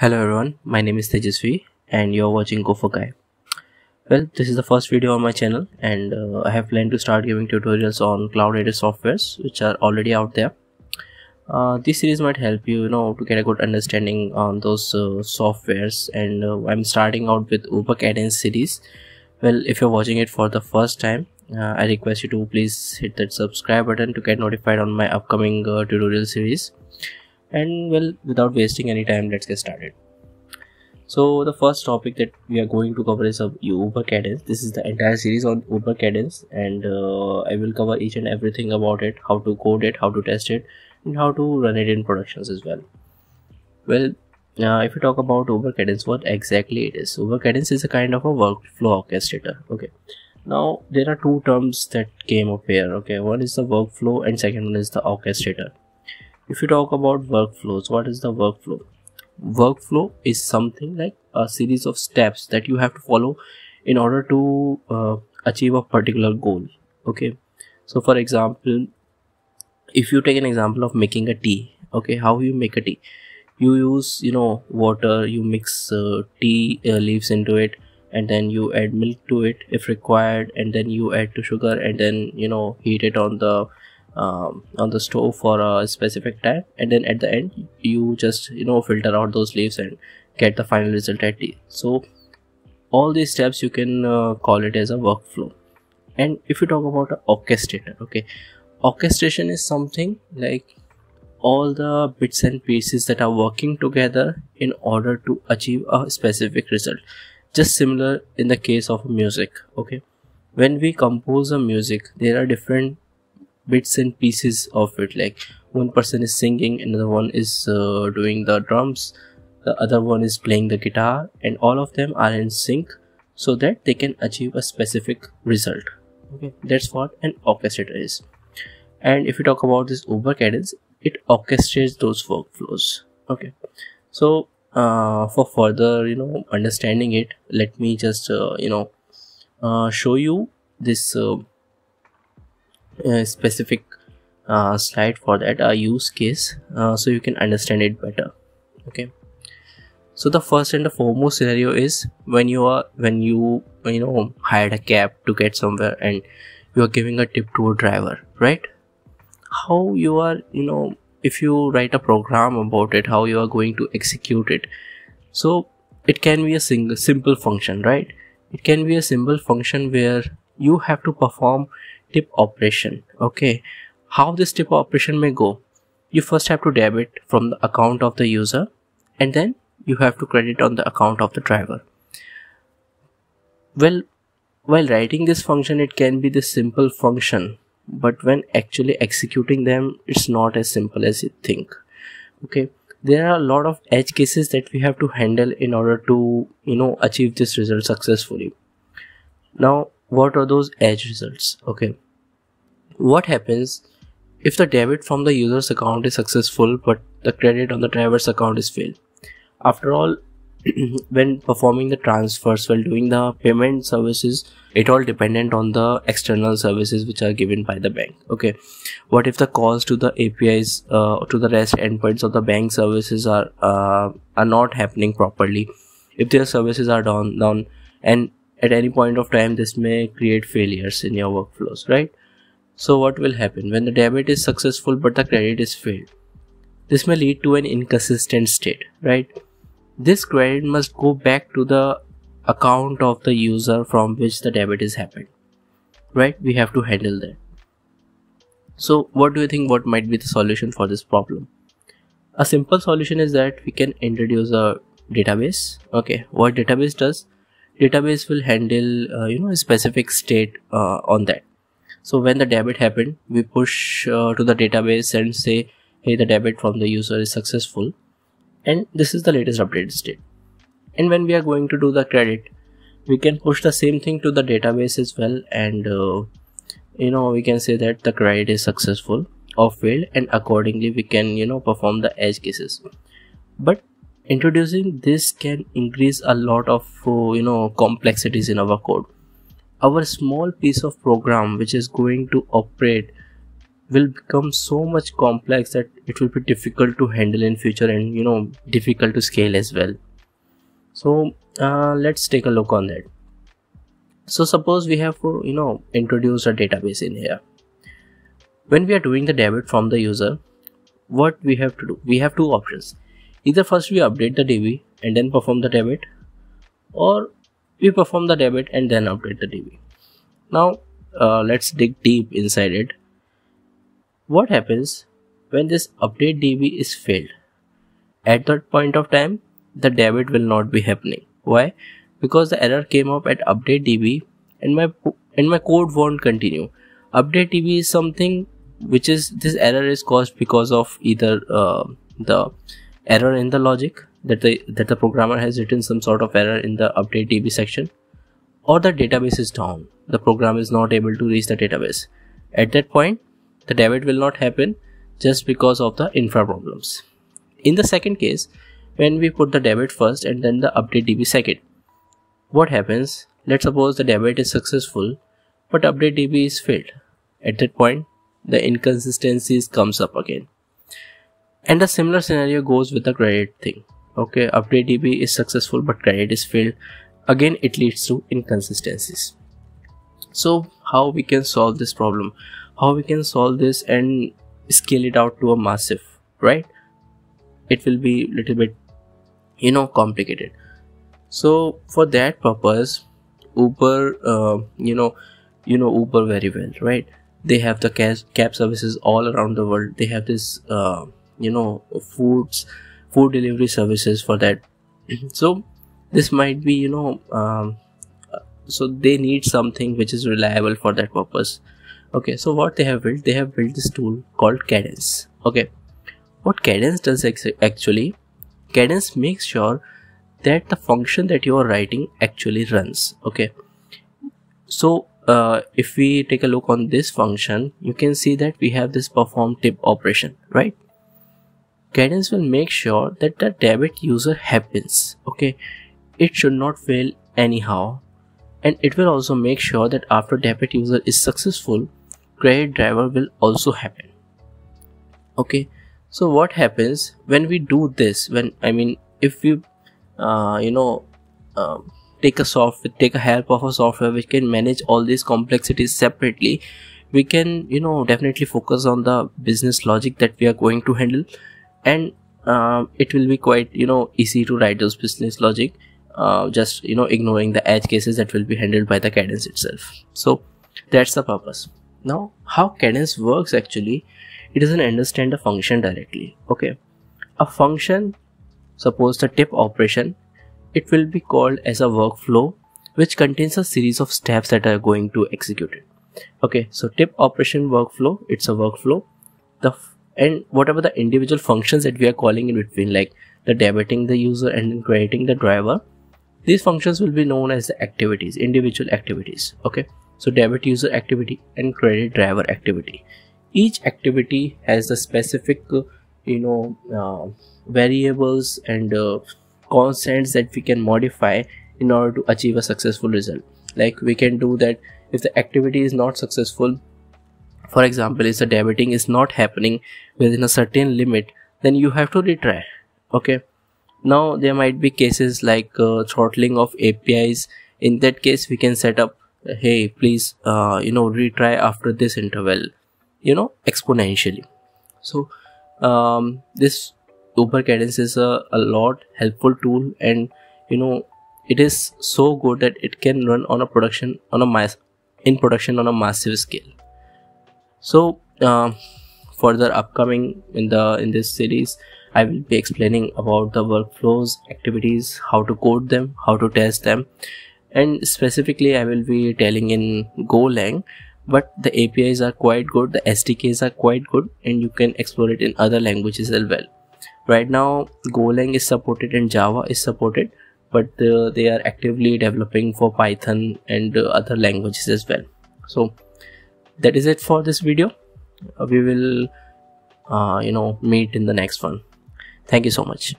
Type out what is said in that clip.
Hello everyone, my name is Tejaswi and you're watching Gopher Guy. Well, this is the first video on my channel and uh, I have planned to start giving tutorials on cloud native softwares which are already out there. Uh, this series might help you, you know, to get a good understanding on those uh, softwares and uh, I'm starting out with Uber Cadence series. Well, if you're watching it for the first time, uh, I request you to please hit that subscribe button to get notified on my upcoming uh, tutorial series and well without wasting any time let's get started. So the first topic that we are going to cover is of uber cadence. This is the entire series on uber cadence. And uh, i will cover each and everything about it how to code it how to test it and how to run it in productions as well. Well uh, if you talk about uber cadence what exactly it is? Uber cadence is a kind of a workflow orchestrator. Okay. Now there are two terms that came up here. Okay. One is the workflow and second one is the orchestrator if you talk about workflows what is the workflow? Workflow is something like a series of steps that you have to follow in order to uh, achieve a particular goal okay? So for example if you take an example of making a tea okay how you make a tea? You use you know water you mix uh, tea uh, leaves into it and then you add milk to it if required and then you add to sugar and then you know heat it on the um, on the stove for a specific time and then at the end you just you know filter out those leaves and get the final result at the so all these steps you can uh, call it as a workflow. And if you talk about an orchestrator okay orchestration is something like all the bits and pieces that are working together in order to achieve a specific result. Just similar in the case of music okay. When we compose a music there are different bits and pieces of it. Like one person is singing another one is uh, doing the drums the other one is playing the guitar and all of them are in sync so that they can achieve a specific result. Okay. That's what an orchestrator is. And if you talk about this uber cadence it orchestrates those workflows. Okay. So uh, for further you know understanding it let me just uh, you know uh, show you this uh, specific uh, slide for that a use case uh, so you can understand it better. Okay. So the first and the foremost scenario is when you are when you you know hired a cab to get somewhere and you are giving a tip to a driver right? How you are you know if you write a program about it how you are going to execute it. So it can be a single simple function right? It can be a simple function where you have to perform tip operation okay? How this tip operation may go? You first have to debit from the account of the user and then you have to credit on the account of the driver. Well while writing this function it can be this simple function but when actually executing them it's not as simple as you think okay? There are a lot of edge cases that we have to handle in order to you know achieve this result successfully. Now what are those edge results? Okay. What happens if the debit from the user's account is successful but the credit on the driver's account is failed? After all when performing the transfers while doing the payment services it all dependent on the external services which are given by the bank. Okay. What if the calls to the apis uh, to the rest endpoints of the bank services are uh, are not happening properly? If their services are down down and at any point of time this may create failures in your workflows right? So what will happen? When the debit is successful but the credit is failed this may lead to an inconsistent state right? This credit must go back to the account of the user from which the debit is happened right? We have to handle that. So what do you think what might be the solution for this problem? A simple solution is that we can introduce a database okay? What database does database will handle uh, you know a specific state uh, on that. So when the debit happened we push uh, to the database and say hey the debit from the user is successful. And this is the latest updated state. And when we are going to do the credit we can push the same thing to the database as well and uh, you know we can say that the credit is successful or failed and accordingly we can you know perform the edge cases. But introducing this can increase a lot of uh, you know complexities in our code. Our small piece of program which is going to operate will become so much complex that it will be difficult to handle in future and you know difficult to scale as well. So uh, let's take a look on that. So suppose we have to you know introduced a database in here. When we are doing the debit from the user what we have to do? We have two options either first we update the db and then perform the debit or we perform the debit and then update the db now uh, let's dig deep inside it. What happens when this update db is failed? At that point of time the debit will not be happening. Why? Because the error came up at update db and my and my code won't continue. Update db is something which is this error is caused because of either uh, the error in the logic that the that the programmer has written some sort of error in the update db section or the database is down. The program is not able to reach the database. At that point the debit will not happen just because of the infra problems. In the second case when we put the debit first and then the update db second what happens? Let's suppose the debit is successful but update db is failed. At that point the inconsistencies comes up again and a similar scenario goes with the credit thing. Okay update db is successful but credit is failed. Again it leads to inconsistencies. So how we can solve this problem? How we can solve this and scale it out to a massive right? It will be a little bit you know complicated. So for that purpose uber uh, you know you know uber very well right? They have the cab services all around the world. They have this uh, you know foods food delivery services for that. So this might be you know um, so they need something which is reliable for that purpose. Okay so what they have built they have built this tool called cadence. Okay what cadence does actually cadence makes sure that the function that you are writing actually runs. Okay so uh, if we take a look on this function you can see that we have this perform tip operation right cadence will make sure that the debit user happens okay? It should not fail anyhow. And it will also make sure that after debit user is successful credit driver will also happen okay? So what happens when we do this? When i mean if we uh, you know uh, take a software take a help of a software which can manage all these complexities separately we can you know definitely focus on the business logic that we are going to handle and uh, it will be quite you know easy to write those business logic uh, just you know ignoring the edge cases that will be handled by the cadence itself. So that's the purpose. Now how cadence works actually it doesn't understand the function directly okay? A function suppose the tip operation it will be called as a workflow which contains a series of steps that are going to execute it. Okay so tip operation workflow it's a workflow. The and whatever the individual functions that we are calling in between like the debiting the user and creating the driver? These functions will be known as the activities individual activities okay? So debit user activity and credit driver activity. Each activity has the specific uh, you know uh, variables and uh, constants that we can modify in order to achieve a successful result. Like we can do that if the activity is not successful for example if the debiting is not happening within a certain limit then you have to retry okay? Now there might be cases like uh, throttling of apis in that case we can set up hey please uh, you know retry after this interval you know exponentially. So um, this uber cadence is a, a lot helpful tool and you know it is so good that it can run on a production on a mass in production on a massive scale so uh, further upcoming in the in this series i will be explaining about the workflows activities how to code them how to test them. And specifically i will be telling in golang but the apis are quite good the sdks are quite good and you can explore it in other languages as well. Right now golang is supported and java is supported but uh, they are actively developing for python and uh, other languages as well. So that is it for this video. Uh, we will uh, you know meet in the next one. Thank you so much